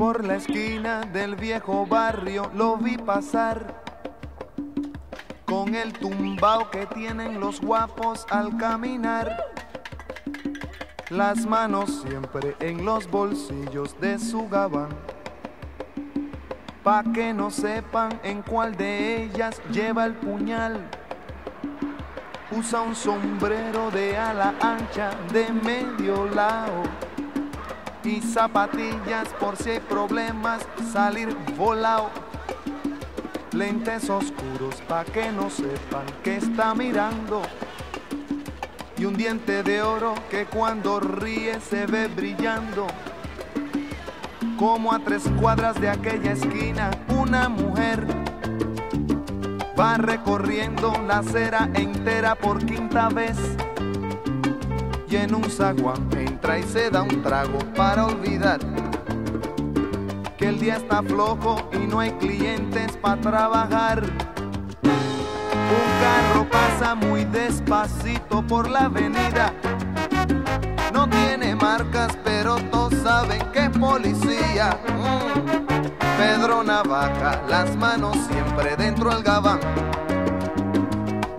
Por la esquina del viejo barrio lo vi pasar con el tumbao que tienen los guapos al caminar. Las manos siempre en los bolsillos de su gabán. Pa' que no sepan en cuál de ellas lleva el puñal. Usa un sombrero de ala ancha de medio lado y zapatillas por si hay problemas salir volado. Lentes oscuros pa' que no sepan que está mirando. Y un diente de oro que cuando ríe se ve brillando. Como a tres cuadras de aquella esquina, una mujer va recorriendo la acera entera por quinta vez. Y en un zaguán entra y se da un trago para olvidar que el día está flojo y no hay clientes para trabajar. Un carro pasa muy despacito por la avenida. No tiene marcas, pero todos saben que es policía. Mm. Pedro Navaja, las manos siempre dentro del gabán.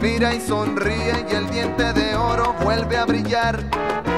Mira y sonríe y el diente de vuelve a brillar.